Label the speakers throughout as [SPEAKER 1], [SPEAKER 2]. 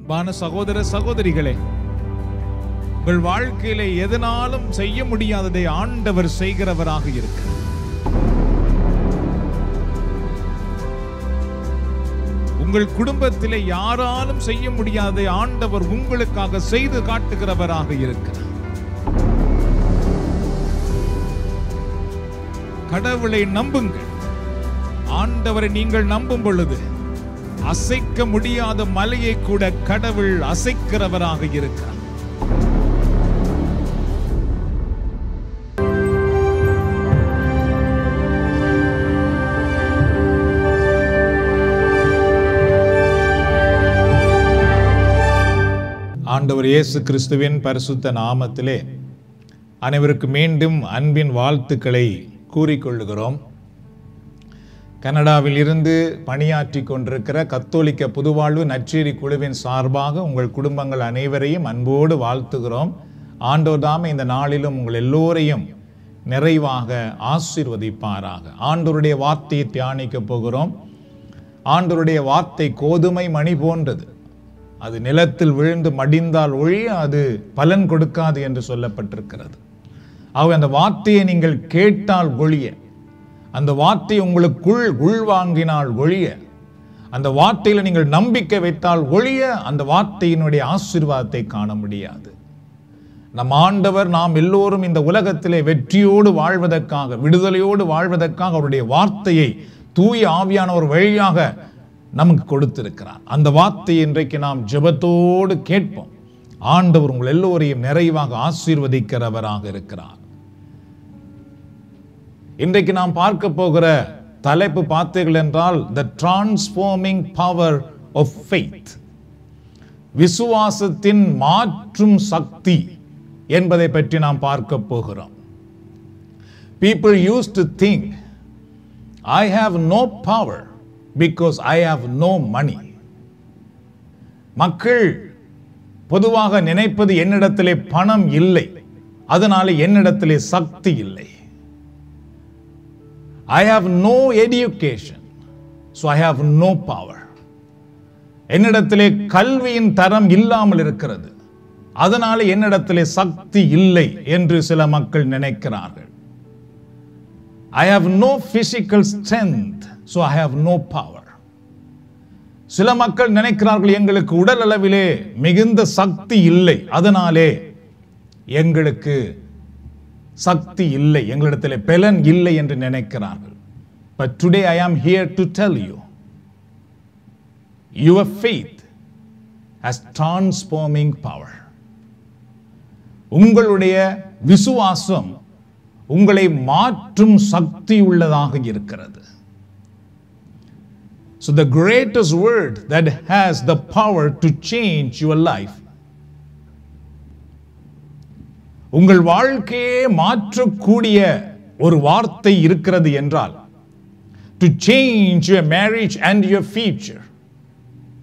[SPEAKER 1] அன்பான சகோதர சகோதரிகளே உங்கள் வாழ்க்கையில எதனாலும் செய்ய முடியாததை ஆண்டவர் செய்கிறவராக இருக்க உங்கள் குடும்பத்திலே யாராலும் செய்ய முடியாததை ஆண்டவர் உங்களுக்காக செய்து காட்டுகிறவராக இருக்கிறார். கடவுளை நம்புங்கள். ஆண்டவரை நீங்கள் நம்பும் பொழுது அசைக்க முடியாத மலையை கூட கடவுள் அசைக்கிறவராக இருக்கிறார். ஆண்டவர் இயேசு கிறிஸ்துவின் பரிசுத்த நாமத்திலே அனைவருக்கு மீண்டும் அன்பின் வாழ்த்துக்களை கூறிக்கொள்ளுகிறோம். கனடாவில் இருந்து பணியாற்றி கொண்டிருக்கிற கத்தோலிக்க புதுவாழ்வு நச்சேரி குழுவின் சார்பாக உங்கள் குடும்பங்கள் அனைவரையும் அன்போடு வாழ்த்துகிறோம். ஆண்டோர்தாமே இந்த நாளிலும் உங்கள் எல்லோரையும் நிறைவாக ஆசிர்வதிப்பாராக. ஆண்டோருடைய வார்த்தையை தியானிக்க போகிறோம். ஆண்டோருடைய வார்த்தை கோதுமை மணி போன்றது. அது நிலத்தில் விழுந்து மடிந்தால் ஒழிய அது பலன் கொடுக்காது என்று சொல்லப்பட்டிருக்கிறது. ஆகவே அந்த வார்த்தையை நீங்கள் கேட்டால் ஒழிய அந்த வார்த்தை உங்களுக்குள் உள்வாங்கினால் ஒழிய அந்த வார்த்தையில் நீங்கள் நம்பிக்கை வைத்தால் ஒழிய அந்த வார்த்தையினுடைய ஆசீர்வாதத்தை காண முடியாது. நம் ஆண்டவர் நாம் எல்லோரும் இந்த உலகத்திலே வெற்றியோடு வாழ்வதற்காக விடுதலையோடு வாழ்வதற்காக அவருடைய வார்த்தையை தூய ஆவியானவர் வழியாக நமக்கு கொடுத்திருக்கிறார். அந்த வார்த்தையை இன்றைக்கு நாம் ஜெபத்தோடு கேட்போம். ஆண்டவர் உங்கள் எல்லோரையும் நிறைவாக ஆசீர்வதிக்கிறவராக இருக்கிறார். இன்றைக்கு நாம் பார்க்க போகிற தலைப்பு பார்த்தீர்கள் என்றால் the transforming power of faith விசுவாசத்தின் மாற்றும் சக்தி என்பதை பற்றி நாம் பார்க்க போகிறோம். People use to think I have no power because I have no money மக்கள் பொதுவாக நினைப்பது என்னிடத்திலே பணம் இல்லை அதனால என்னிடத்திலே சக்தி இல்லை. I have no education so I have no power என்னிடத்திலே கல்வியின் தரம் இல்லாமல் இருக்கிறது. அதனால என்னிடத்திலே சக்தி இல்லை என்று சில மக்கள் நினைக்கிறார்கள். I have no physical strength so I have no power சில மக்கள் நினைக்கிறார்கள் எங்களுக்கு உடல் அளவிலே மிகுந்த சக்தி இல்லை. அதனாலே எங்களுக்கு சக்தி இல்லை எங்களிடத்தில் பெலன் இல்லை என்று நினைக்கிறார்கள். But today I am here to tell you your faith has transforming power உங்களுடைய விசுவாசம் உங்களை மாற்றும் சக்தி உள்ளதாக இருக்கிறது. So the greatest word that has the power to change your life உங்கள் வாழ்க்கையே மாற்றக்கூடிய ஒரு வார்த்தை இருக்கிறது என்றால் to change your marriage and your future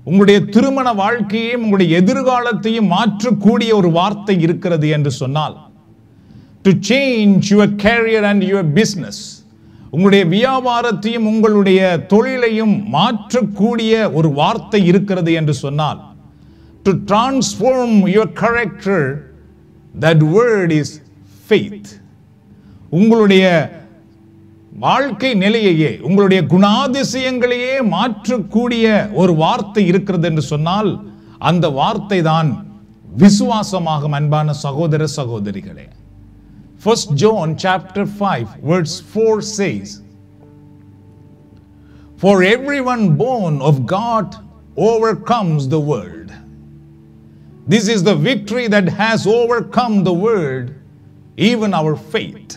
[SPEAKER 1] உங்களுடைய திருமண வாழ்க்கையையும் உங்களுடைய எதிர்காலத்தையும் மாற்றக்கூடிய ஒரு வார்த்தை இருக்கிறது என்று சொன்னால் to change your career and your business உங்களுடைய வியாபாரத்தையும் உங்களுடைய தொழிலையும் மாற்றக்கூடிய ஒரு வார்த்தை இருக்கிறது என்று சொன்னால் to transform your character that word is faith உங்களுடைய வாழ்க்கை நிலையையே உங்களுடைய குணாதிசயங்களையே மாற்றக்கூடிய ஒரு வார்த்தை இருக்கிறது என்று சொன்னால் அந்த வார்த்தை தான் விசுவாசமாகும் அன்பான சகோதர சகோதரிகளே. First John chapter five verses four says for every one born of God overcomes the world This is the victory that has overcome the world even our faith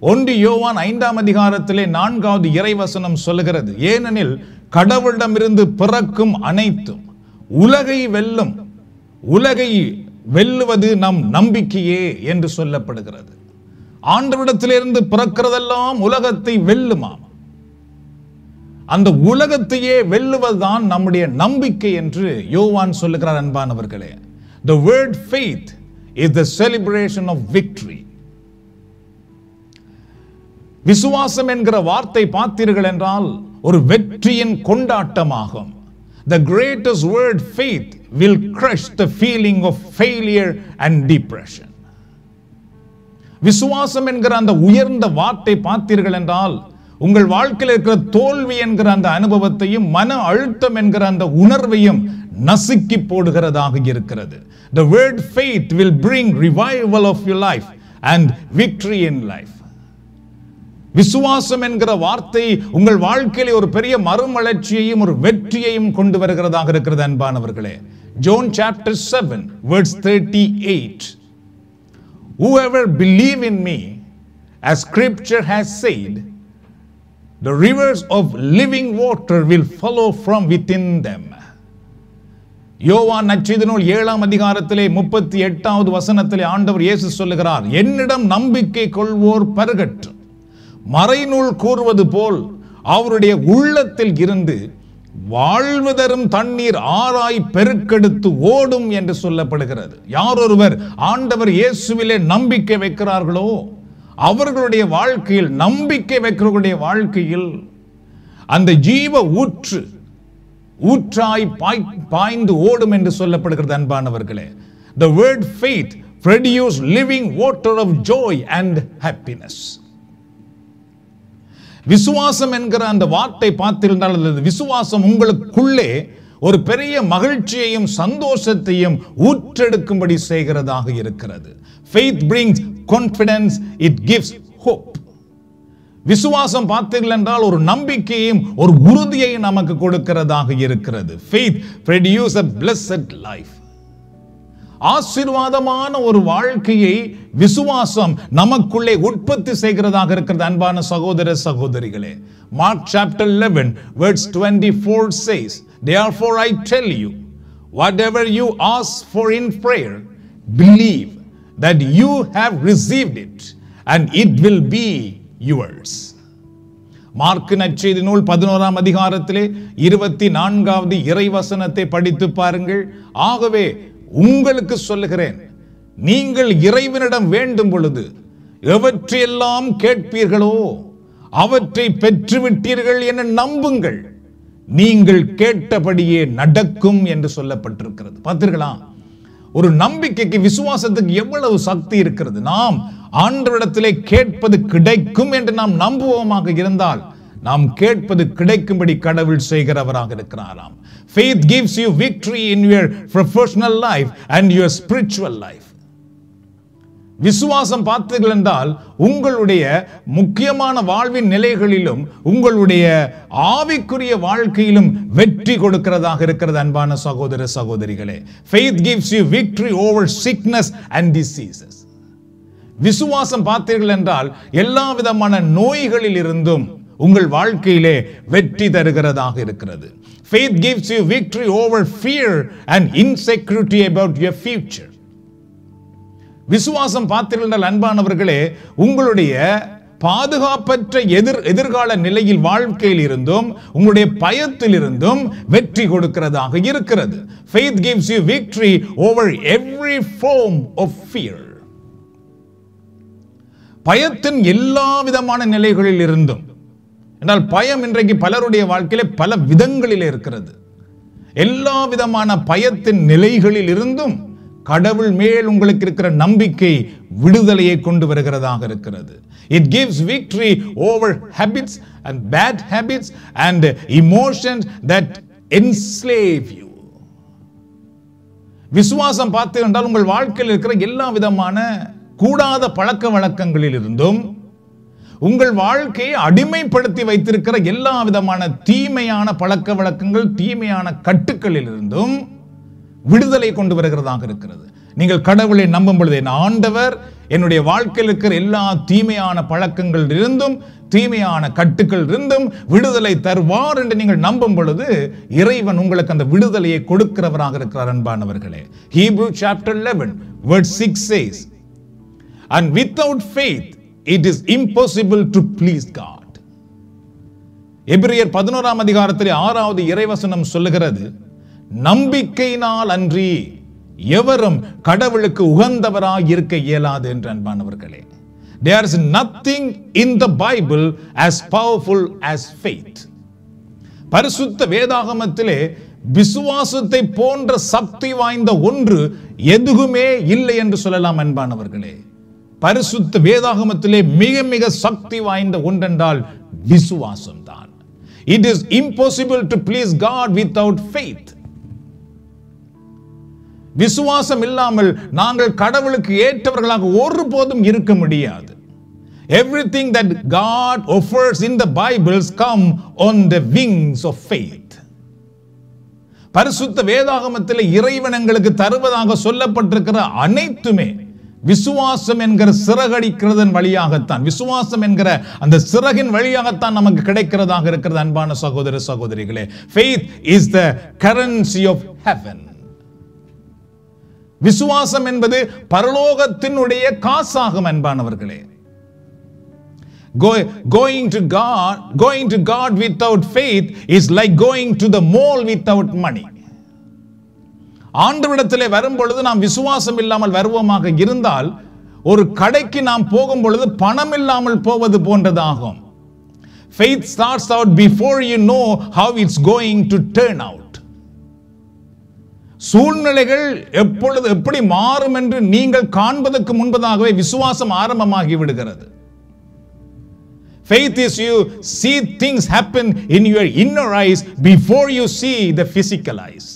[SPEAKER 1] ஒன்று யோவான் ஐந்தாம் அதிகாரத்திலே நான்காவது இறைவசனம் சொல்லுகிறது. ஏனெனில் கடவுளிடமிருந்து பிறக்கும் அனைத்தும் உலகை வெல்லும் உலகை வெல்லுவது நம் நம்பிக்கையே என்று சொல்லப்படுகிறது. ஆண்டவிடத்திலிருந்து பிறக்கிறதெல்லாம் உலகத்தை வெல்லுமாம். அந்த உலகத்தையே வெல்லுவதுதான் நம்முடைய நம்பிக்கை என்று யோவான் சொல்லுகிறார் அன்பானவர்களே. The word faith is the celebration of victory விசுவாசம் என்கிற வார்த்தை பார்த்தீர்கள் என்றால் ஒரு வெற்றியின் கொண்டாட்டமாகும். The greatest word faith will crush the feeling of failure and depression விசுவாசம் என்கிற அந்த உயர்ந்த வார்த்தை பார்த்தீர்கள் என்றால் உங்கள் வாழ்க்கையில் இருக்கிற தோல்வி என்கிற அந்த அனுபவத்தையும் மன அழுத்தம் என்கிற அந்த உணர்வையும் நசுக்கி போடுகிறதாக இருக்கிறது. The word faith will bring revival of you life and victory in life விசுவாசம் என்கிற வார்த்தை உங்கள் வாழ்க்கையில ஒரு பெரிய மறுமலர்ச்சியையும் ஒரு வெற்றியையும் கொண்டு வருகிறதாக இருக்கிறது அன்பானவர்களே. John chapter seven verses thirty eight whoever believe in me as scripture has said the rivers of living water will flow from within them. யோவான் நற்செய்தி நூல் ஏழாம் அதிகாரத்திலே முப்பத்தி எட்டாவது வசனத்திலே ஆண்டவர் இயேசு சொல்லுகிறார் என்னிடம் நம்பிக்கை கொள்வோர் பருகட்டும். மறைநூல் கூறுவது போல் அவருடைய உள்ளத்தில் இருந்து வாழ்வு தரும் தண்ணீர் ஆராய் பெருக்கெடுத்து ஓடும் என்று சொல்லப்படுகிறது. யார் ஒருவர் ஆண்டவர் இயேசுவிலே நம்பிக்கை வைக்கிறார்களோ அவர்களுடைய வாழ்க்கையில் நம்பிக்கை வைக்கிறவர்களுடைய வாழ்க்கையில் அந்த ஜீவ ஊற்று ஊற்றாய் பாய் பாய்ந்து ஓடும் என்று சொல்லப்படுகிறது அன்பானவர்களே. The word faith produce living water of joy and happiness விசுவாசம் என்கிற அந்த வார்த்தை பார்த்திருந்தால் அல்லது விசுவாசம் உங்களுக்குள்ளே ஒரு பெரிய மகிழ்ச்சியையும் சந்தோஷத்தையும் ஊற்றெடுக்கும்படி செய்கிறதாக இருக்கிறது. Faith brings confidence it gives hope. விசுவாசம் பார்த்தீர்கள் என்றால் ஒரு நம்பிக்கையும் ஒரு உறுதியை நமக்கு கொடுக்கிறதாக இருக்கிறது. Faith produce a blessed life ஆசீர்வாதமான ஒரு வாழ்க்கையை விசுவாசம் நமக்குள்ளே உற்பத்தி செய்கிறதாக இருக்கிறது அன்பான சகோதர சகோதரிகளே. Mark chapter eleven verses twenty four says therefore I tell you whatever you ask for in prayer believe that you have received it and it will be yours. Mark நற்செய்தி நூல் பதினோராம் அதிகாரத்திலே இருபத்தி நான்காவது இறைவசனத்தை படித்து பாருங்கள். ஆகவே உங்களுக்கு சொல்லுகிறேன் நீங்கள் இறைவனிடம் வேண்டும் பொழுது எவற்றையெல்லாம் கேட்பீர்களோ அவற்றை பெற்றுவிட்டீர்கள் என நம்புங்கள். நீங்கள் கேட்டபடியே நடக்கும் என்று சொல்லப்பட்டிருக்கிறது. பார்த்தீர்களா ஒரு நம்பிக்கைக்கு விசுவாசத்துக்கு எவ்வளவு சக்தி இருக்கிறது? நாம் ஆண்டவரிடத்திலே கேட்பது கிடைக்கும் என்று நாம் நம்புவோமாக இருந்தால் நாம் கேட்பது கிடைக்கும்படி கடவுள் செய்கிறவராக இருக்கிறாராம். Faith gives you victory in your professional life and your spiritual life விசுவாசம் பார்த்தீர்கள் என்றால் உங்களுடைய முக்கியமான வாழ்வின் நிலைகளிலும் உங்களுடைய ஆவிக்குரிய வாழ்க்கையிலும் வெற்றி கொடுக்கிறதாக இருக்கிறது அன்பான சகோதர சகோதரிகளே. Faith gives you victory over sickness and diseases விசுவாசம் பார்த்தீர்கள் என்றால் எல்லா விதமான நோய்களில் இருந்தும் உங்கள் வாழ்க்கையிலே வெற்றி தருகிறதாக இருக்கிறது. Faith gives you victory over fear and insecurity about your future விசுவாசம் பார்த்தீர்கள் அன்பானவர்களே உங்களுடைய பாதுகாப்பற்ற எதிர் எதிர்கால நிலையில் வாழ்க்கையில் இருந்தும் உங்களுடைய பயத்தில் இருந்தும் வெற்றி கொடுக்கிறதாக இருக்கிறது. Faith gives you victory over every form of fear பயத்தின் எல்லா விதமான நிலைகளில் இருந்தும் என்றால் பயம் இன்றைக்கு பலருடைய வாழ்க்கையிலே பல விதங்களில் இருக்கிறது. எல்லா விதமான பயத்தின் நிலைகளில் இருந்தும் கடவுள் மேல் உங்களுக்கு இருக்கிற நம்பிக்கை விடுதலையை கொண்டு வருகிறதாக இருக்கிறது. It gives victory over habits and bad habits and emotions that enslave you விசுவாசம் பார்த்து என்றால் உங்கள் வாழ்க்கையில் இருக்கிற எல்லா விதமான கூடாத பழக்க வழக்கங்களில் இருந்தும் உங்கள் வாழ்க்கையை அடிமைப்படுத்தி வைத்திருக்கிற எல்லா விதமான தீமையான பழக்க வழக்கங்கள் தீமையான கட்டுக்களில் இருந்தும் விடுதலை கொண்டு வருகிறதாக இருக்கிறது. நீங்கள் கடவுளை நம்பும் பொழுது என் ஆண்டவர் என்னுடைய வாழ்க்கையில் இருக்கிற எல்லா தீமையான பழக்கங்கள் இருந்தும் தீமையான கட்டுக்கள் இருந்தும் விடுதலை தருவார் என்று நீங்கள் நம்பும் பொழுது இறைவன் உங்களுக்கு அந்த விடுதலையை கொடுக்கிறவராக இருக்கிறார் அன்பானவர்களே. Hebrew chapter 11 verse 6 says and without faith it is impossible to please God எபிரியர் பதினோராம் அதிகாரத்தில் ஆறாவது இறைவசனம் சொல்லுகிறது நம்பிக்கையினால் அன்றி எவரும் கடவுளுக்கு உகந்தவராக இருக்க இயலாது என்று அன்பானவர்களே. There is nothing in the Bible as powerful as faith பரிசுத்த வேதாகமத்திலே விசுவாசத்தை போன்ற சக்தி வாய்ந்த ஒன்று எதுவுமே இல்லை என்று சொல்லலாம் அன்பானவர்களே. பரிசுத்த வேதாகமத்திலே மிக மிக சக்தி வாய்ந்த ஒன்றென்றால் விசுவாசம் தான் it is impossible to please God without faith விசுவாசம் இல்லாமல் நாங்கள் கடவுளுக்கு ஏற்றவர்களாக ஒருபோதும் இருக்க முடியாது. Everything that God offers in the Bibles come on the wings of faith பரிசுத்த வேதாகமத்தில் இறைவனங்களுக்கு தருவதாக சொல்லப்பட்டிருக்கிற அனைத்துமே விசுவாசம் என்கிற சிறகடிக்கிறதன் வழியாகத்தான் விசுவாசம் என்கிற அந்த சிறகின் வழியாகத்தான் நமக்கு கிடைக்கிறதாக இருக்கிறது அன்பான சகோதர சகோதரிகளே. Faith is the currency of heaven விசுவாசம் என்பது பரலோகத்தினுடைய காசாகும் அன்பானவர்களே going to God going to God without faith is like going to the mall without money ஆண்டவிடத்திலே வரும் பொழுது நாம் விசுவாசம் இல்லாமல் வருவோமாக இருந்தால் ஒரு கடைக்கு நாம் போகும் பொழுது பணம் இல்லாமல் போவது போன்றதாகும் faith starts out before you know how it's going to turn out சூழ்நிலைகள் எப்பொழுது எப்படி மாறும் என்று நீங்கள் காண்பதற்கு முன்பதாகவே விசுவாசம் ஆரம்பமாகி விடுகிறது. Faith is you see things happen in your inner eyes before you see the physical eyes.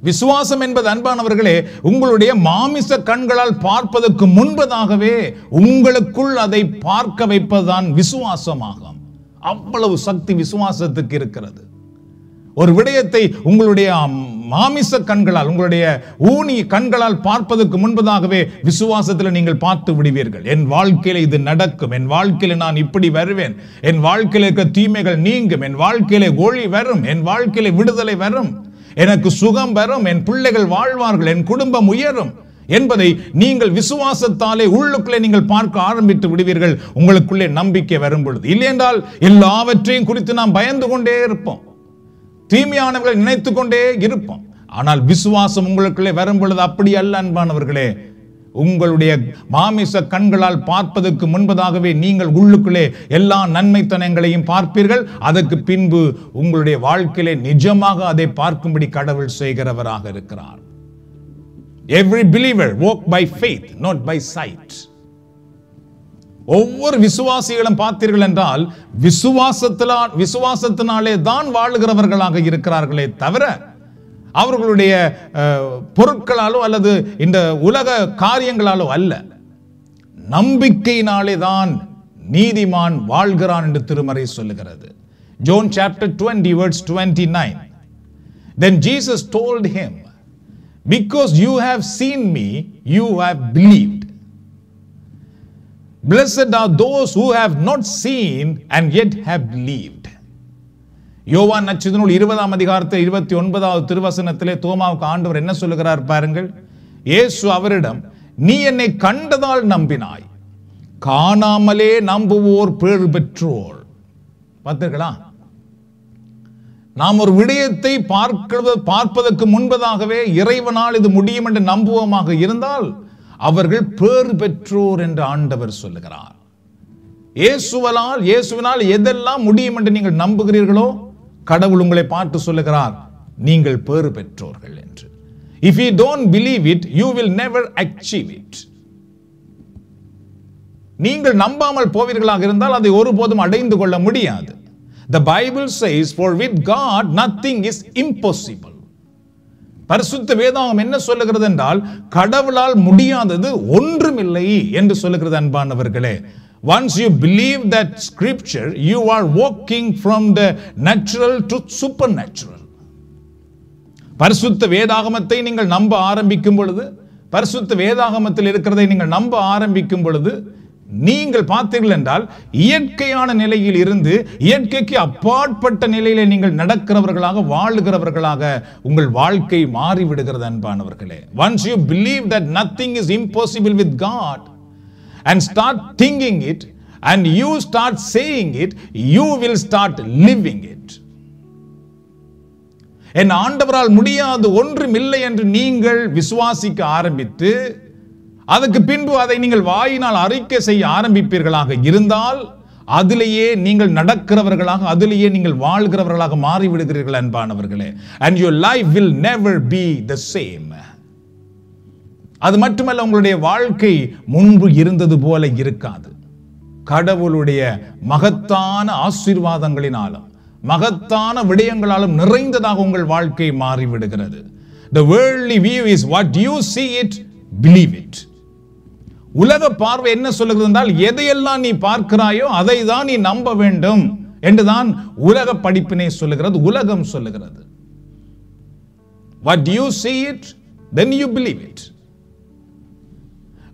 [SPEAKER 1] விசுவாசம் என்பது அன்பானவர்களே உங்களுடைய மாமிச கண்களால் பார்ப்பதற்கு முன்பதாகவே உங்களுக்குள் அதை பார்க்க வைப்பதுதான் விசுவாசமாகும். அவ்வளவு சக்தி விசுவாசத்துக்கு இருக்கிறது. ஒரு விடயத்தை உங்களுடைய மாமிச கண்களால் உங்களுடைய ஊனி கண்களால் பார்ப்பதற்கு முன்பதாகவே விசுவாசத்தில் நீங்கள் பார்த்து விடுவீர்கள். என் வாழ்க்கையில் இது நடக்கும். என் வாழ்க்கையில் நான் இப்படி வருவேன். என் வாழ்க்கையில் இருக்க தீமைகள் நீங்கும். என் வாழ்க்கையில ஒளி வரும். என் வாழ்க்கையில விடுதலை வரும். எனக்கு சுகம் வரும். என் பிள்ளைகள் வாழ்வார்கள். என் குடும்பம் உயரும் என்பதை நீங்கள் விசுவாசத்தாலே உள்ளுக்குள்ளே நீங்கள் பார்க்க ஆரம்பித்து விடுவீர்கள். உங்களுக்குள்ளே நம்பிக்கை வரும் பொழுது இல்லையென்றால் எல்லாவற்றையும் குறித்து நாம் பயந்து கொண்டே இருப்போம். தீமையானவர்களை நினைத்து கொண்டே இருப்போம். ஆனால் விசுவாசம் உங்களுக்குள்ளே வரும் பொழுது அப்படி அல்ல அன்பானவர்களே. உங்களுடைய மாமிச கண்களால் பார்ப்பதற்கு முன்பதாகவே நீங்கள் உள்ளுக்குள்ளே எல்லா நன்மைத்தனங்களையும் பார்ப்பீர்கள். அதற்கு பின்பு உங்களுடைய வாழ்க்கையிலே நிஜமாக அதை பார்க்கும்படி கடவுள் செய்கிறவராக இருக்கிறார். Every believer walk by faith not by sight ஒவ்வொரு விசுவாசிகளும் பார்த்தீர்கள் என்றால் விசுவாசத்திலா விசுவாசத்தினாலே தான் வாழுகிறவர்களாக இருக்கிறார்களே தவிர அவர்களுடைய பொருட்களாலோ அல்லது இந்த உலக காரியங்களாலோ அல்ல. நம்பிக்கையினாலே தான் நீதிமான் வாழ்கிறான் என்று திருமறை சொல்லுகிறது. John chapter twenty verse twenty nine then Jesus told him because you have seen me you have believe blessed are those who have not seen and yet have believed யோவான் நட்சத்திர இருபதாம் அதிகாரத்தில் இருபத்தி ஒன்பதாவது திருவசனத்திலே தோமாவுக்கு ஆண்டவர் என்ன சொல்லுகிறார் பாருங்கள். இயேசு அவரிடம் நீ என்னை கண்டதால் நம்பினாய். காணாமலே நம்புவோர் பேர் பெற்றோர். பார்த்தீர்களா நாம் ஒரு விடயத்தை பார்க்கிறது பார்ப்பதற்கு முன்பதாகவே இறைவனால் இது முடியும் என்று நம்புவோமாக இருந்தால் அவர்கள் பேறு பெற்றோர் என்று ஆண்டவர் சொல்லுகிறார். இயேசுவலால் இயேசுவினால் எதெல்லாம் முடியும் என்று நீங்கள் நம்புகிறீர்களோ கடவுள் உங்களை பார்த்து சொல்லுகிறார் நீங்கள் பேறு பெற்றோர்கள் என்று. If you don't believe it you will never achieve it நீங்கள் நம்பாமல் போவீர்களாக இருந்தால் அதை ஒருபோதும் அடைந்து கொள்ள முடியாது. The Bible says for with God nothing is impossible பரிசுத்த வேதாகம் என்ன சொல்லுகிறது என்றால் கடவுளால் முடியாதது ஒன்றுமில்லை என்று சொல்லுகிறது அன்பானவர்களே. Once you believe that scripture you are walking from the natural to supernatural பரிசுத்த வேதாகமத்தை நீங்கள் நம்ப ஆரம்பிக்கும் பொழுது பரிசுத்த வேதாகமத்தில் இருக்கிறதை நீங்கள் நம்ப ஆரம்பிக்கும் பொழுது நீங்கள் பார்த்தீர்கள் என்றால் இயற்கையான நிலையில் இருந்து இயற்கைக்கு அப்பாற்பட்ட நிலையில நீங்கள் நடக்கிறவர்களாக வாழுகிறவர்களாக உங்கள் வாழ்க்கை மாறிவிடுகிறது அன்பானவர்களே. Once you believe that nothing is impossible with God and start thinking it and you start saying it you will start living it என் ஆண்டவரால் முடியாது ஒன்றும் இல்லை என்று நீங்கள் விசுவாசிக்க ஆரம்பித்து அதற்கு பின்பு அதை நீங்கள் வாயினால் அறிக்கை செய்ய ஆரம்பிப்பீர்களாக இருந்தால் அதிலேயே நீங்கள் நடக்கிறவர்களாக அதிலேயே நீங்கள் வாழ்கிறவர்களாக மாறிவிடுகிறீர்கள் அன்பானவர்களே. And your life will never be the same அது மட்டுமல்ல உங்களுடைய வாழ்க்கை முன்பு இருந்தது போல இருக்காது. கடவுளுடைய மகத்தான ஆசீர்வாதங்களினாலும் மகத்தான விடயங்களாலும் நிறைந்ததாக உங்கள் வாழ்க்கை மாறிவிடுகிறது. The வேர்ல்லி view is what you see it believe it உலக பார்வை என்ன சொல்லுகிறது என்றால் எதையெல்லாம் நீ பார்க்கிறாயோ அதை தான் நீ நம்ப வேண்டும் என்றுதான் உலக படிப்பினை சொல்லுகிறது உலகம் சொல்லுகிறது. What you see it then you believe it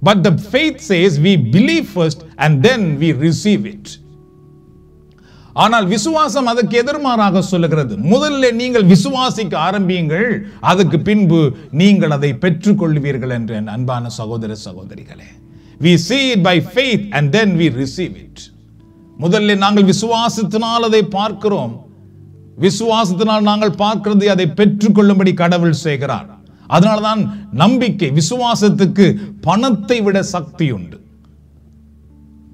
[SPEAKER 1] but the faith says we believe first and then we receive it ஆனால் விசுவாசம் அதுக்கு எதிர்மாறாக சொல்லுகிறது. முதல்ல நீங்கள் விசுவாசிக்க ஆரம்பியுங்கள் அதுக்கு பின்பு நீங்கள் அதை பெற்றுக்கொள்வீர்கள் என்று என் அன்பான சகோதர சகோதரிகளே. We see it by faith and then we receive it முதல்ல நாங்கள் விசுவாசத்தினால் அதை பார்க்கிறோம். விசுவாசத்தினால் நாங்கள் பார்க்கிறது அதை பெற்றுக்கொள்ளும்படி கடவுள் செய்கிறார். அதனாலதான் நம்பிக்கை விசுவாசத்துக்கு பணத்தை விட சக்தி உண்டு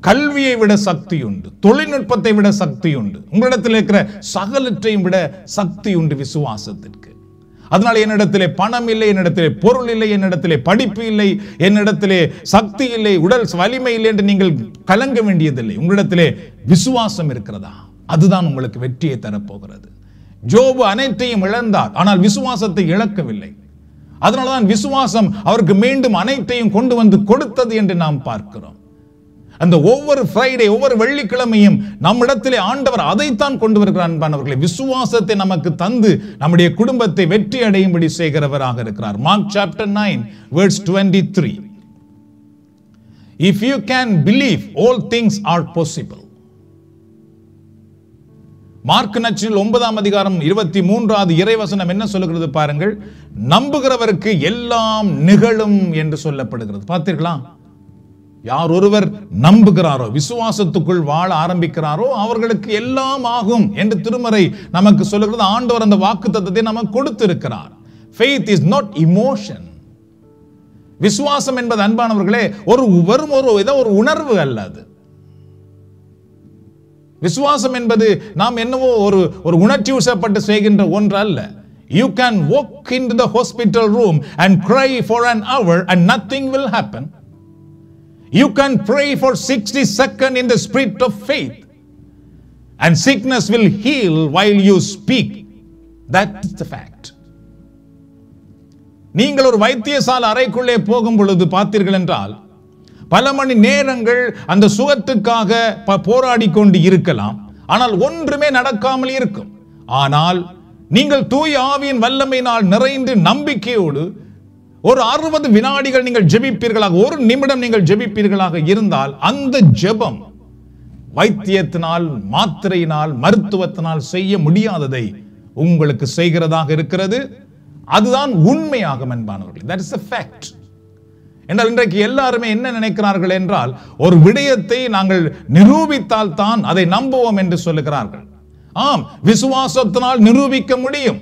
[SPEAKER 1] கல்வியை விட சக்தி உண்டு தொழில்நுட்பத்தை விட சக்தி உண்டு உங்களிடத்தில் இருக்கிற சகலற்றையும் விட சக்தி உண்டு விசுவாசத்திற்கு. அதனால என்னிடத்திலே பணம் இல்லை என்னிடத்திலே பொருள் இல்லை என்னிடத்திலே படிப்பு இல்லை என்னிடத்திலே சக்தி இல்லை உடல் வலிமை இல்லை என்று நீங்கள் கலங்க வேண்டியதில்லை. உங்களிடத்திலே விசுவாசம் இருக்கிறதா? அதுதான் உங்களுக்கு வெற்றியை தரப்போகிறது. ஜோபு அனைத்தையும் இழந்தார் ஆனால் விசுவாசத்தை இழக்கவில்லை. அதனாலதான் விசுவாசம் அவருக்கு மீண்டும் அனைத்தையும் கொண்டு வந்து கொடுத்தது என்று நாம் பார்க்கிறோம். அந்த ஒவ்வொரு ஃப்ரைடே ஒவ்வொரு வெள்ளிக்கிழமையும் நம்மிடத்திலே ஆண்டவர் அதைத்தான் கொண்டு வருகிறார் அன்பானவர்களை. விசுவாசத்தை நமக்கு தந்து நம்முடைய குடும்பத்தை வெற்றி அடையும்படி செய்கிறவராக இருக்கிறார். Mark chapter nine verse twenty three if you can believe all things are possible Mark நச்சில் ஒன்பதாம் அதிகாரம் இருபத்தி மூன்றாவது இறைவசனம் என்ன சொல்லுகிறது பாருங்கள். நம்புகிறவருக்கு எல்லாம் நிகழும் என்று சொல்லப்படுகிறது. பார்த்தீர்களா? யார் ஒருவர் நம்புகிறாரோ விசுவாசத்துக்குள் வாழ ஆரம்பிக்கிறாரோ அவர்களுக்கு எல்லாம் ஆகும் என்று திருமறை நமக்கு சொல்லுகிறது. ஆண்டவர் அந்த வாக்கு தத்துவத்தை நமக்கு கொடுத்திருக்கிறார். ஃபெய்த் இஸ் நாட் இமோஷன் விசுவாசம் என்பது அன்பானவர்களே ஒரு வரும் ஒரு ஏதோ ஒரு உணர்வு அல்ல அது. விசுவாசம் என்பது நாம் என்னவோ ஒரு ஒரு உணர்ச்சி வசப்பட்டு செய்கின்ற ஒன்று அல்ல. You can walk in the hospital room and cry for an hour and nothing will happen you can pray for 60 seconds in the spirit of faith. And sickness will heal while you speak. That is the fact. நீங்கள் ஒரு வைத்தியசால அறைக்குள்ளே போகும் பொழுது பார்த்தீர்கள் என்றால் பல மணி நேரங்கள் அந்த சுகத்துக்காக போராடி கொண்டு இருக்கலாம். ஆனால் ஒன்றுமே நடக்காமல் இருக்கும். ஆனால் நீங்கள் தூய ஆவியின் வல்லமையினால் நிறைந்து நம்பிக்கையோடு ஒரு அறுபது வினாடிகள் நீங்கள் ஜெபிப்பீர்களாக ஒரு நிமிடம் நீங்கள் ஜெபிப்பீர்களாக இருந்தால் அந்த ஜெபம் வைத்தியத்தினால் மாத்திரையினால் மருத்துவத்தினால் செய்ய முடியாததை உங்களுக்கு செய்கிறதாக இருக்கிறது. அதுதான் உண்மையாகும் என்பானவர்கள் தட் இஸ் a ஃபேக்ட் என்றால் இன்றைக்கு எல்லாருமே என்ன நினைக்கிறார்கள் என்றால் ஒரு விடயத்தை நாங்கள் நிரூபித்தால் தான் அதை நம்புவோம் என்று சொல்லுகிறார்கள். ஆம் விசுவாசத்தினால் நிரூபிக்க முடியும்.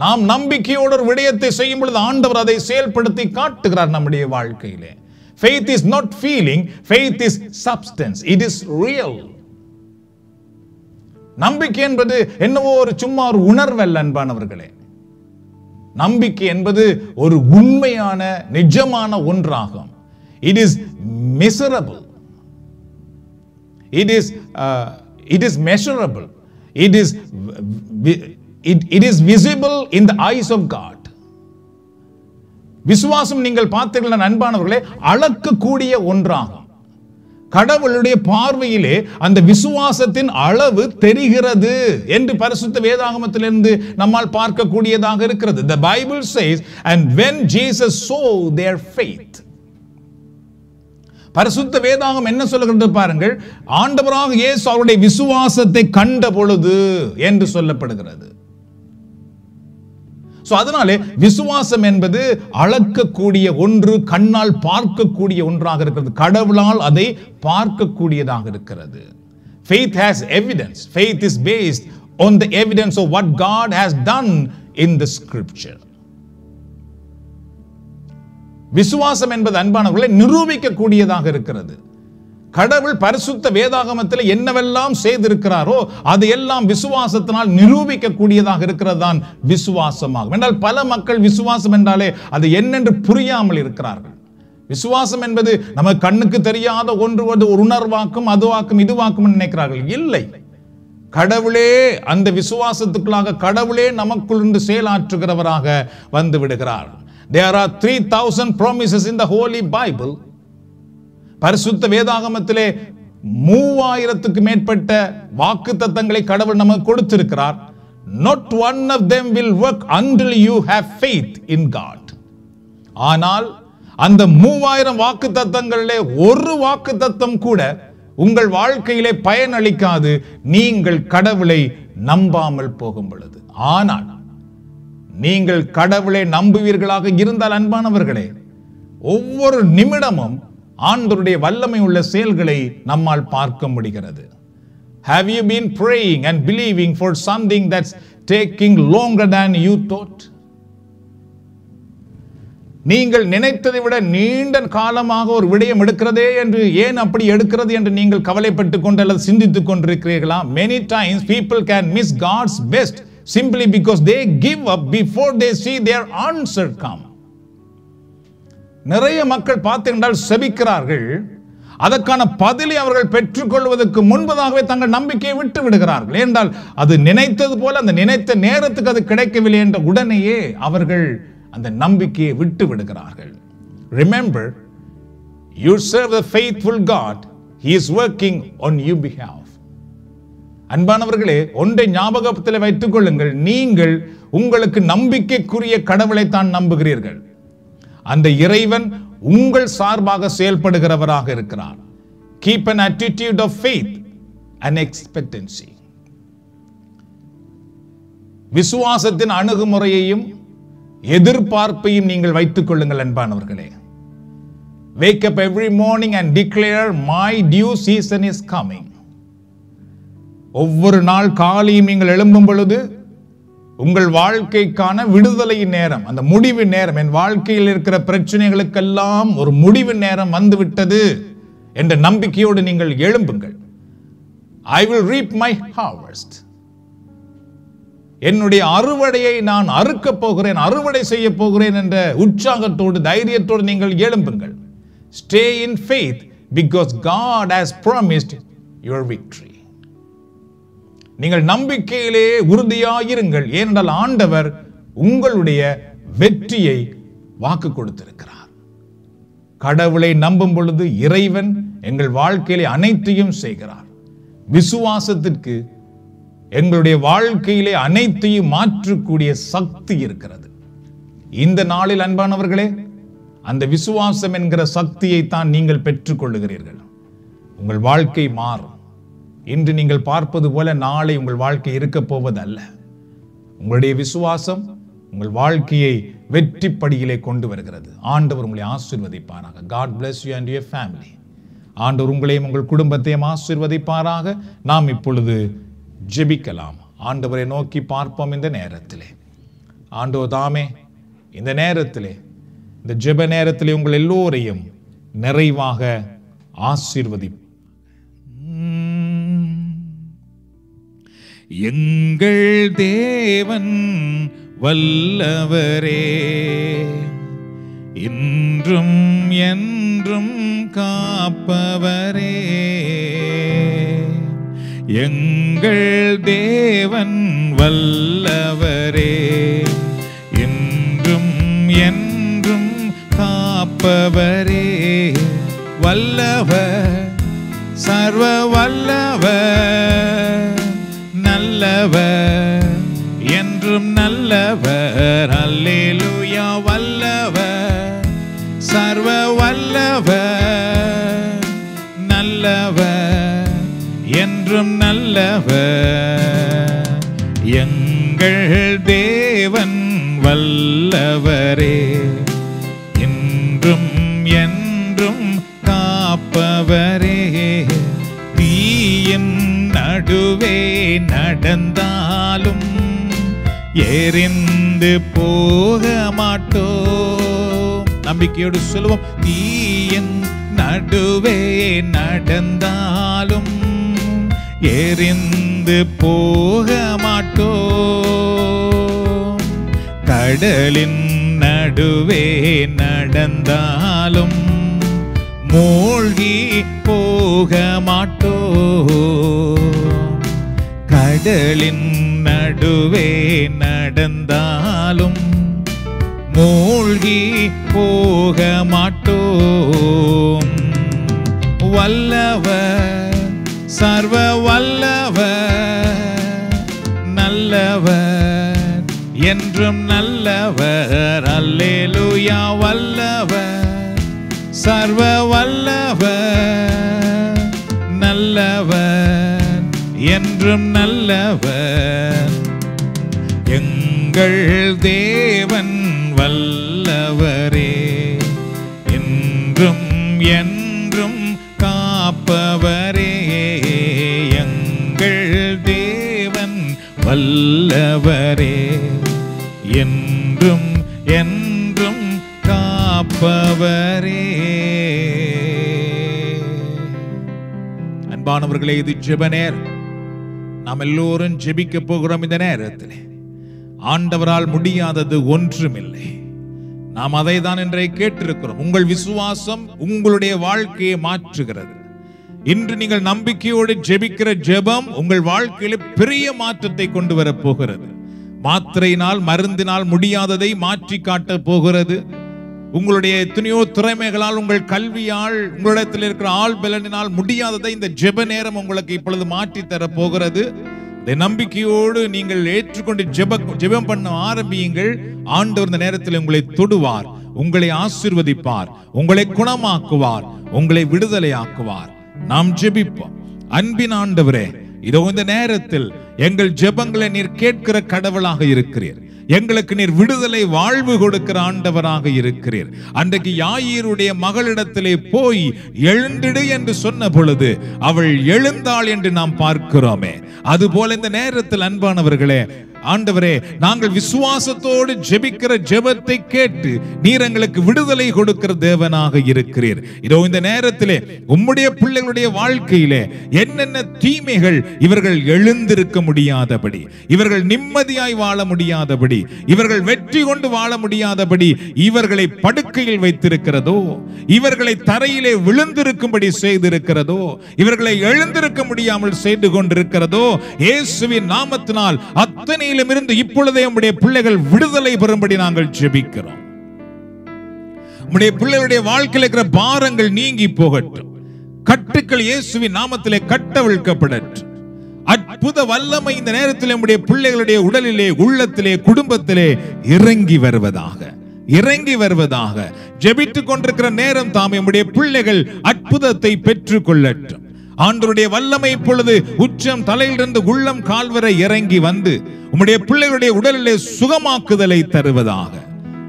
[SPEAKER 1] நாம் நம்பிக்கையோடு ஒரு விடயத்தை செய்யும் பொழுது ஆண்டவர் அதை செயல்படுத்தி காட்டுகிறார் நம்முடைய வாழ்க்கையிலே. Faith is not feeling faith is substance it is real நம்பிக்கை என்பது என்னவோ ஒரு சும்மா ஒரு உணர்வல்ல அன்பானவர்களே. நம்பிக்கை என்பது ஒரு உண்மையான நிஜமான ஒன்றாகும். It is measurable it is it is measurable it is it it is visible in the eyes of God விசுவாசம் நீங்கள் பார்த்தீர்கள் அன்பானவர்களே அளக்கக்கூடிய ஒன்றாகும் கடவுளுடைய பார்வையிலே அந்த விசுவாசத்தின் அளவு தெரிகிறது என்று பரிசுத்த வேதாகமத்திலிருந்து நம்மால் பார்க்கக்கூடியதாக இருக்கிறது. The Bible says and when Jesus saw their faith பரிசுத்த வேதாகம் என்ன சொல்லுகிறது பாருங்கள். ஆண்டவராக இயேசு அவருடைய விசுவாசத்தை கண்ட பொழுது என்று சொல்லப்படுகிறது. ஸோ அதனாலே விசுவாசம் என்பது அளக்கக்கூடிய ஒன்று கண்ணால் பார்க்கக்கூடிய ஒன்றாக இருக்கிறது. கடவுளால் அதை பார்க்கக்கூடியதாக இருக்கிறது. Faith has evidence faith is based on the evidence of what God has done in the scripture விசுவாசம் என்பது அன்பானவர்களை நிரூபிக்கக்கூடியதாக இருக்கிறது. கடவுள் பரிசுத்த வேதாகமத்தில் என்னவெல்லாம் செய்திருக்கிறாரோ அது எல்லாம் விசுவாசத்தினால் நிரூபிக்கக்கூடியதாக இருக்கிறது தான் விசுவாசமாகும். என்றால் பல மக்கள் விசுவாசம் என்றாலே அது என்னென்று புரியாமல் இருக்கிறார்கள். விசுவாசம் என்பது நம்ம கண்ணுக்கு தெரியாத ஒன்று ஒரு உணர்வாக்கும் அதுவாக்கும் இதுவாக்கும் நினைக்கிறார்கள். இல்லை. கடவுளே அந்த விசுவாசத்துக்குள்ளாக கடவுளே நமக்குள் இருந்து செயலாற்றுகிறவராக வந்து விடுகிறார். There are three thousand promises in the Holy Bible பரிசுத்த வேதாகமத்திலே மூவாயிரத்துக்கு மேற்பட்ட வாக்கு தத்தங்களை கடவுள் நமக்கு கொடுத்திருக்கிறார். Not one of them will work until you have faith in God ஆனால் அந்த மூவாயிரம் வாக்கு தத்தங்களிலே ஒரு வாக்கு தத்தம் கூட உங்கள் வாழ்க்கையிலே பயனளிக்காது நீங்கள் கடவுளை நம்பாமல் போகும் பொழுது. ஆனால் நீங்கள் கடவுளை நம்புவீர்களாக இருந்தால் அன்பானவர்களே ஒவ்வொரு நிமிடமும் ஆண்டருடைய வல்லமை உள்ள செயல்களை நம்மால் பார்க்க முடிகிறது. Have you been praying and believing for something that's taking longer than you thought நீங்கள் நினைத்ததை விட நீண்ட காலமாக ஒரு விடயம் எடுக்கிறதே என்று ஏன் அப்படி எடுக்கிறது என்று நீங்கள் கவலைப்பட்டு கொண்டு அல்லது சிந்தித்துக் கொண்டிருக்கிறீர்களா? Many times people can miss God's best simply because they give up before they see their answer come நிறைய மக்கள் பார்த்தீர்கள் செபிக்கிறார்கள். அதற்கான பதிலை அவர்கள் பெற்றுக்கொள்வதற்கு முன்பதாகவே தங்கள் நம்பிக்கையை விட்டு விடுகிறார்கள். என்றால் அது நினைத்தது போல அந்த நினைத்த நேரத்துக்கு அது கிடைக்கவில்லை என்ற உடனேயே அவர்கள் அந்த நம்பிக்கையை விட்டு விடுகிறார்கள். Remember you serve the faithful God he is working on your behalf அன்பானவர்களே ஒன்றை ஞாபகத்தில் வைத்துக் கொள்ளுங்கள். நீங்கள் உங்களுக்கு நம்பிக்கைக்குரிய கடவுளை தான் நம்புகிறீர்கள். அந்த இறைவன் உங்கள் சார்பாக செயல்படுகிறவராக இருக்கிறார் keep an attitude of faith and expectancy விசுவாசத்தின் அணுகுமுறையையும் எதிர்பார்ப்பையும் நீங்கள் வைத்துக் கொள்ளுங்கள் அன்பானவர்களே. Wake up every morning and declare my due season is coming ஒவ்வொரு நாள் காலையும் நீங்கள் எழும்பும் பொழுது உங்கள் வாழ்க்கைக்கான விடுதலை நேரம் அந்த முடிவு நேரம் என் வாழ்க்கையில் இருக்கிற பிரச்சனைகளுக்கெல்லாம் ஒரு முடிவு நேரம் வந்துவிட்டது என்ற நம்பிக்கையோடு நீங்கள் எழும்புங்கள். I will reap my harvest என்னுடைய அறுவடையை நான் அறுக்கப் போகிறேன் அறுவடை செய்ய போகிறேன் என்ற உற்சாகத்தோடு தைரியத்தோடு நீங்கள் எழும்புங்கள். Stay in faith because God has promised your victory நீங்கள் நம்பிக்கையிலே உறுதியாயிருங்கள். ஏனென்றால் ஆண்டவர் உங்களுடைய வெற்றியை வாக்கு கொடுத்திருக்கிறார். கடவுளை நம்பும் பொழுது இறைவன் எங்கள் வாழ்க்கையிலே அனைத்தையும் செய்கிறார். விசுவாசத்திற்கு எங்களுடைய வாழ்க்கையிலே அனைத்தையும் மாற்றக்கூடிய சக்தி இருக்கிறது. இந்த நாளில் அன்பானவர்களே அந்த விசுவாசம் என்கிற சக்தியை தான் நீங்கள் பெற்றுக்கொள்ளுகிறீர்கள். உங்கள் வாழ்க்கை மாறும். இன்று நீங்கள் பார்ப்பது போல நாளை உங்கள் வாழ்க்கை இருக்கப் போவதல்ல. உங்களுடைய விசுவாசம் உங்கள் வாழ்க்கையை வெற்றி படியிலே கொண்டு வருகிறது. ஆண்டவர் உங்களை ஆசீர்வதிப்பாராக. God bless you and your family ஆண்டவர் உங்களையும் உங்கள் குடும்பத்தையும் ஆசீர்வதிப்பாராக. நாம் இப்பொழுது ஜெபிக்கலாம். ஆண்டவரை நோக்கி பார்ப்போம் இந்த நேரத்திலே. ஆண்டவர் தாமே இந்த நேரத்திலே இந்த ஜெப நேரத்திலே உங்கள் எல்லோரையும் நிறைவாக ஆசீர்வதி எங்கள் தேவன் வல்லவரே. இன்றும் என்றும் காப்பவரே. எங்கள் தேவன் வல்லவரே. இன்றும் என்றும் காப்பவரே. வல்லவர் சர்வ வல்லவர். நல்லவர் என்றும் நல்லவர் அல்லேலூயா வல்லவர் சர்வ வல்லவர் நல்லவர் என்றும் நல்லவர். எங்கள் தேவன் வல்லவரே இன்றும் என்றும் காப்பவரே. தீயின் நடுவே நடந்தாலும் எரிந்து போக மாட்டோம். நம்பிக்கையோடு சொல்லுவோம் தீயின் நடுவே நடந்தாலும் எரிந்து போக மாட்டோம். கடலின் நடுவே நடந்தாலும் மூழ்கி போக மாட்டோம். கடலின் நடுவே நடந்தாலும் மூழ்கி போக மாட்டோம். வல்லவர் சர்வ வல்லவர் நல்லவர் என்றும் நல்லவர் அல்லேலுயா வல்லவர் சர்வ வல்லவர் நல்லவர். என்றும் நல்லவர். எங்கள் தேவன் வல்லவரே. என்றும் என்றும் காப்பவரே. எங்கள் தேவன் வல்லவரே. என்றும் என்றும் காப்பவரே. அன்பானவர்களே இது ஜெப நேரம். நாம் எல்லோரும் ஜெபிக்க போகிறோம் இந்த நேரத்தில். ஆண்டவரால் முடியாதது ஒன்றுமில்லை. நாம் அதை தான் என்றே கேட்டிருக்கிறோம். உங்கள் விசுவாசம் உங்களுடைய வாழ்க்கையை மாற்றுகிறது. இன்று நீங்கள் நம்பிக்கையோடு ஜெபிக்கிற ஜெபம் உங்கள் வாழ்க்கையில பெரிய மாற்றத்தை கொண்டு வரப்போகிறது போகிறது. மாத்திரையினால் மருந்தினால் முடியாததை மாற்றி காட்டப் போகிறது. உங்களுடைய எத்தனையோ திறமைகளால் உங்கள் கல்வியால் உங்களிடத்தில் இருக்கிற ஆள் பலனினால் முடியாததை இந்த ஜெப நேரம் உங்களுக்கு இப்பொழுது மாற்றி தர போகிறது. இந்த நம்பிக்கையோடு நீங்கள் ஏற்றுக்கொண்டு ஜெப ஜெபம் பண்ண ஆரம்பியுங்கள். ஆண்டவர் இந்த நேரத்தில் உங்களை தொடுவார் உங்களை ஆசிர்வதிப்பார் உங்களை குணமாக்குவார் உங்களை விடுதலையாக்குவார். நாம் ஜெபிப்போம். அன்பின் ஆண்டவரே இதோ இந்த நேரத்தில் எங்கள் ஜெபங்களை நீர் கேட்கிற கடவுளாக இருக்கிறீர். எங்களுக்கு நீர் விடுதலை வாழ்வு கொடுக்கிற ஆண்டவராக இருக்கிறீர். அன்றைக்கு யாயீருடைய மகளிடத்திலே போய் எழுந்திடு என்று சொன்ன பொழுது அவள் எழுந்தாள் என்று நாம் பார்க்கிறோமே. அதுபோல இந்த நேரத்தில் அன்பானவர்களே ஆண்டவரே நாங்கள் விசுவாசத்தோடு ஜெபிக்கிற ஜெபத்தை கேட்டு நீர் எங்களுக்கு விடுதலை கொடுக்கிற தேவனாக இருக்கிறீர். இதோ இந்த நேரத்திலே உம்முடைய பிள்ளைகளுடைய வாழ்க்கையிலே என்னென்ன தீமைகள் இவர்கள் எழுந்திருக்க முடியாதபடி இவர்கள் நிம்மதியாய் வாழ முடியாதபடி இவர்கள் வெற்றி கொண்டு வாழ முடியாதபடி இவர்களை படுக்கையில் வைத்திருக்கிறதோ இவர்களை தரையிலே விழுந்திருக்கும்படி செய்திருக்கிறதோ இவர்களை எழுந்திருக்க முடியாமல் செய்து கொண்டிருக்கிறதோ இயேசுவின் நாமத்தினால் அத்தனை அத்தனையிலும் இருந்து இப்பொழுதே உம்முடைய பிள்ளைகள் விடுதலை பெறும்படி நாங்கள் ஜெபிக்கிறோம். உம்முடைய பிள்ளைகளுடைய வாழ்க்கையில் இருக்கிற பாரங்கள் நீங்கி போகட்டும். கட்டுக்கள் இயேசுவின் நாமத்திலே கட்டவிழ்க்கப்படட்டும். அற்புத வல்லமை இந்த நேரத்தில் நம்முடைய பிள்ளைகளுடைய உடலிலே உள்ளத்திலே குடும்பத்திலே இறங்கி வருவதாக இறங்கி வருவதாக. ஜெபித்துக் கொண்டிருக்கிற நேரம் தாம் நம்முடைய பிள்ளைகள் அற்புதத்தை பெற்றுக் கொள்ளட்டும் ஆண்டருடைய வல்லமை இப்பொழுது உச்சம் தலையிலிருந்து உள்ளம் கால்வரை இறங்கி வந்து உம்முடைய பிள்ளைகளுடைய உடலிலே சுகமாக்குதலை தருவதாக.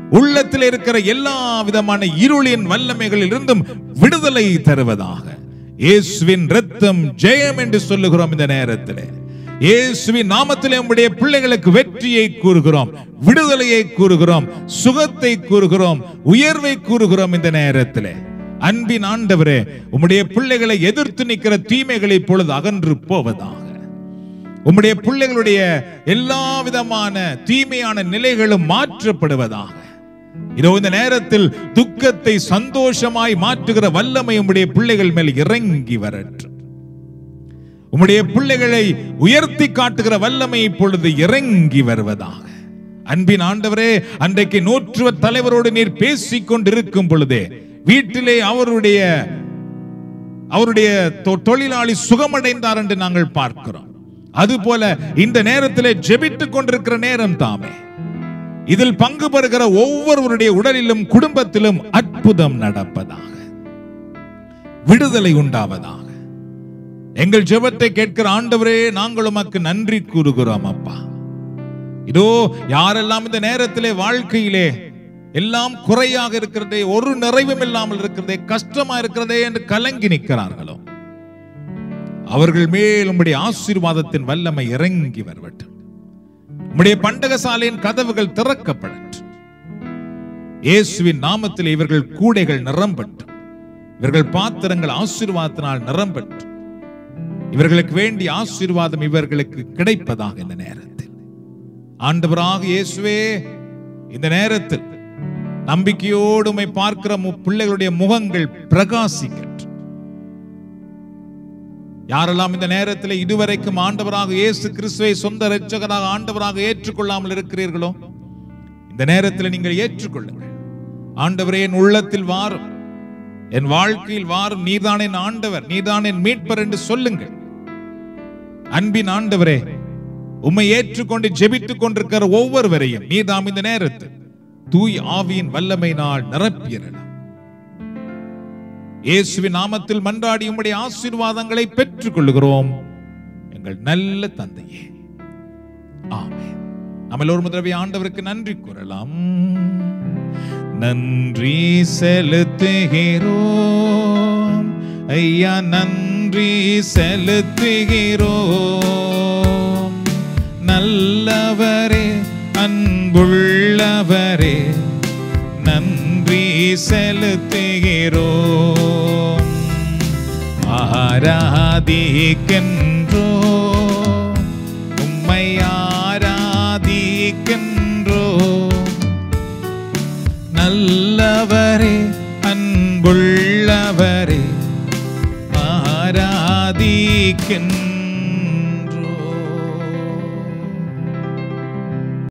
[SPEAKER 1] உள்ளத்தில் இருக்கிற எல்லா விதமான இருளின் வல்லமைகளில் இருந்தும் விடுதலை தருவதாக. இயேசுவின் ரத்தம் ஜெயம் என்று சொல்லுகிறோம் இந்த நேரத்திலே. இயேசுவின் நாமத்திலே உம்முடைய பிள்ளைகளுக்கு வெற்றியை கூறுகிறோம் விடுதலையை கூறுகிறோம் சுகத்தை கூறுகிறோம் உயர்வை கூறுகிறோம் இந்த நேரத்திலே. அன்பின் ஆண்டவரே உம்முடைய பிள்ளைகளை எதிர்த்து நிற்கிற தீமைகளை இப்பொழுது அகன்று போவதாக. உம்முடைய பிள்ளைகளுடைய எல்லா விதமான தீமையான நிலைகளும் மாற்றப்படுவதாக. இதோ இந்த நேரத்தில் துக்கத்தை சந்தோஷமாய் மாற்றுகிற வல்லமை உம்முடைய பிள்ளைகள் மேல் இறங்கி வரட்டும். உம்முடைய பிள்ளைகளை உயர்த்தி காட்டுகிற வல்லமை இப்பொழுது இறங்கி வருவதாக. அன்பின் ஆண்டவரே அன்றைக்கு நூற்றுவ தலைவரோடு நீர் பேசிக் கொண்டிருக்கும் பொழுதே வீட்டிலே அவருடைய அவருடைய தொ- தொழிலாளி சுகமடைந்தார் என்று நாங்கள் பார்க்கிறோம். அதுபோல இந்த நேரத்திலே ஜெபித்துக் கொண்டிருக்கிற நேரம் தாமே. இதில் பங்கு பெறுகிற ஒவ்வொருவருடைய உடலிலும் குடும்பத்திலும் அற்புதம் நடப்பதாக. விடுதலை உண்டாவதாக. எங்கள் ஜெபத்தை கேட்கிற ஆண்டவரே நாங்கள் உமக்கு நன்றி கூறுகிறோம் அப்பா. இதோ யாரெல்லாம் இந்த நேரத்திலே வாழ்க்கையிலே எல்லாம் குறையாக இருக்கிறதே ஒரு நிறைவும் இல்லாமல் இருக்கிறதே கஷ்டமா இருக்கிறதே என்று கலங்கி நிற்கிறார்களோ? அவர்கள் மேல் உம்முடைய ஆசீர்வாதத்தின் வல்லமை இறங்கி வரட்டும். உம்முடைய பண்டகசாலையின் கதவுகள் திறக்கப்படட்டும். இயேசுவின் நாமத்தில் இவர்கள் கூடைகள் நிரம்பட்டும். இவர்கள் பாத்திரங்கள் ஆசீர்வாதத்தினால் நிரம்பட்டும். இவர்களுக்கு வேண்டிய ஆசீர்வாதம் இவர்களுக்கு கிடைப்பதாக இந்த நேரத்தில். ஆண்டவராக இயேசுவே இந்த நேரத்தில் நம்பிக்கையோடு உம்மை பார்க்கிற பிள்ளைகளுடைய முகங்கள் பிரகாசிக்க யாரெல்லாம் இந்த நேரத்தில் இதுவரைக்கும் ஆண்டவராக இயேசு கிறிஸ்துவை சொந்த ரட்சகராக ஆண்டவராக ஏற்றுக்கொள்ளாமல் இருக்கிறீர்களோ இந்த நேரத்தில் நீங்கள் ஏற்றுக்கொள்ளுங்கள். ஆண்டவரே என் உள்ளத்தில் வாரும். என் வாழ்க்கையில் வாரும். நீர்தான் என் ஆண்டவர். நீர்தான் என் மீட்பர் என்று சொல்லுங்கள். அன்பின் ஆண்டவரே உம்மை ஏற்றுக்கொண்டு ஜெபித்துக் கொண்டிருக்கிற ஒவ்வொருவரையும் நீதாம் இந்த நேரத்தில் தூய் ஆவியின் வல்லமை நாள் நிரப்பியறலாம் இயேசுவின் நாமத்தில் மன்றாடி உம்முடைய ஆசீர்வாதங்களை பெற்றுக் கொள்கிறோம் எங்கள் நல்ல தந்தையே. ஆமென். நம்ம ஒரு முதலவை ஆண்டவருக்கு நன்றி கூறலாம். நன்றி செலுத்துகிறோம். ஐயா நன்றி செலுத்துகிறோம். நல்லவரே அன்புள்ள செலுத்துகிறோம் ஆராதிக்கின்றோ உம்மை ஆராதிக்கின்றோ. நல்லவரே அன்புள்ளவரே ஆராதிக்கின்றோம்